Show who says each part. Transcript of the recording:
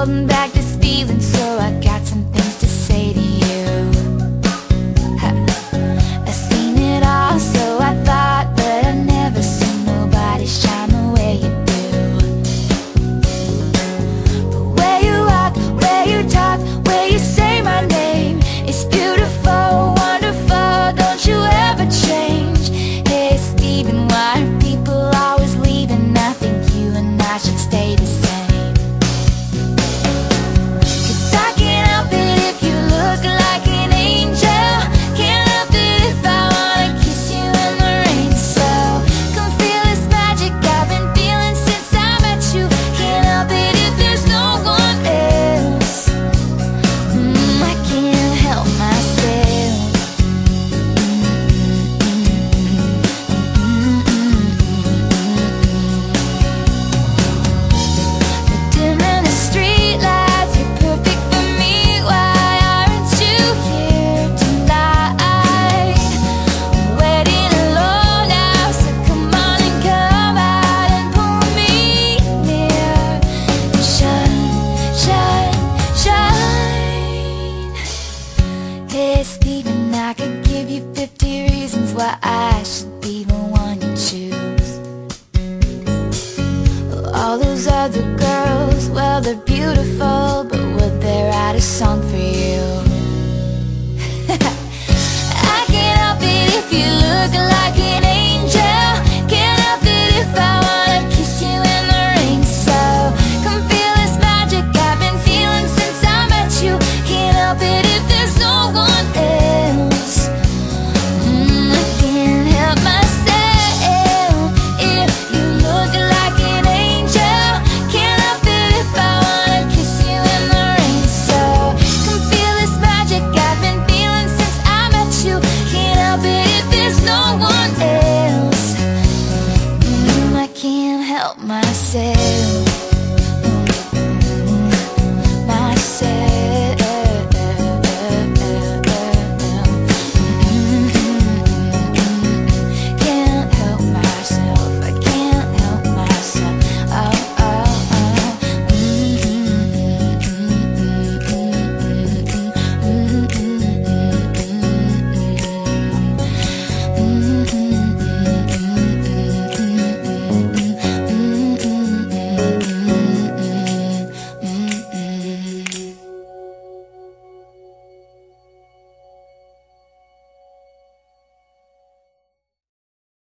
Speaker 1: holding back this feeling, so I got. past even I could give you 50 reasons why I should be the one you choose. All those other girls, well they're beautiful.